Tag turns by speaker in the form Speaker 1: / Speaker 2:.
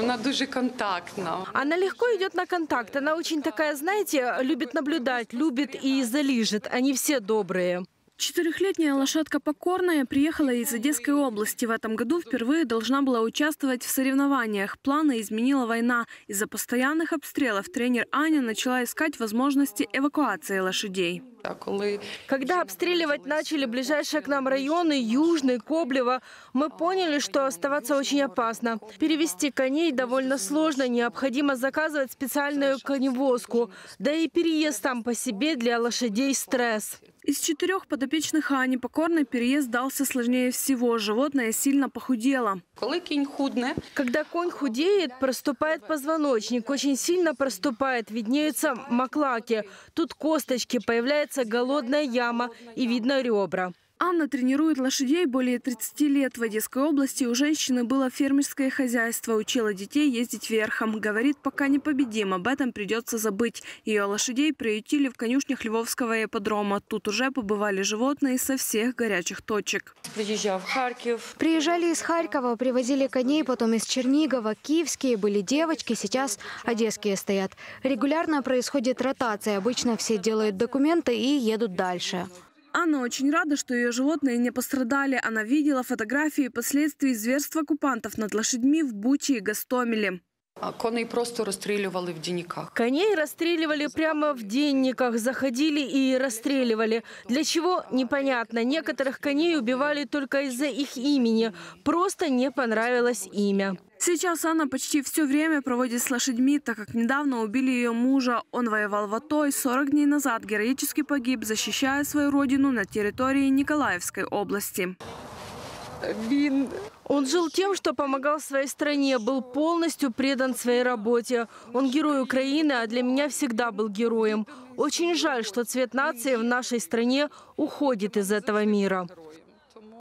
Speaker 1: Вона дуже контактна.
Speaker 2: Она легко идет на контакт. Она очень такая, знаете, любит наблюдать, любит и залижет. Они все добрые.
Speaker 3: Четырехлетняя лошадка Покорная приехала из Одесской области. В этом году впервые должна была участвовать в соревнованиях. Планы изменила война. Из-за постоянных обстрелов тренер Аня начала искать возможности эвакуации лошадей.
Speaker 2: Когда обстреливать начали ближайшие к нам районы, Южный, Коблево, мы поняли, что оставаться очень опасно. Перевести коней довольно сложно, необходимо заказывать специальную коневозку. Да и переезд там по себе для лошадей стресс.
Speaker 3: Из четырех подопечных Ани Покорной переезд дался сложнее всего. Животное сильно похудело.
Speaker 1: коли кінь худне,
Speaker 2: Когда конь худеет, проступает позвоночник, очень сильно проступает, виднеются маклаки. Тут косточки, появляется голодная яма и видно ребра.
Speaker 3: Анна тренирует лошадей более 30 лет. В Одесской области у женщины было фермерское хозяйство, учила детей ездить верхом. Говорит, пока не победим, об этом придется забыть. Ее лошадей приютили в конюшнях Львовского ипподрома. Тут уже побывали животные со всех горячих точек.
Speaker 1: приїжджав Харків.
Speaker 4: Приезжали из Харькова, привозили коней, потом из Чернигова, киевские были девочки, сейчас одесские стоят. Регулярно происходит ротация, обычно все делают документы и едут дальше.
Speaker 3: Анна очень рада, что ее животные не пострадали. Она видела фотографии последствий зверств оккупантов над лошадьми в Буче и Гастомеле.
Speaker 1: А Коней просто розстрілювали в дініках.
Speaker 2: Коней расстреливали прямо в денниках, заходили и расстреливали. Для чего? Непонятно. Некоторых коней убивали только из-за их имени. Просто не понравилось имя.
Speaker 3: Сейчас Анна почти все время проводит с лошадьми, так как недавно убили ее мужа. Он воевал в АТО и 40 дней назад героически погиб, защищая свою родину на территории Николаевской области.
Speaker 2: Он жил тем, что помогал своей стране, был полностью предан своей работе. Он герой Украины, а для меня всегда был героем. Очень жаль, что цвет нации в нашей стране уходит из этого мира.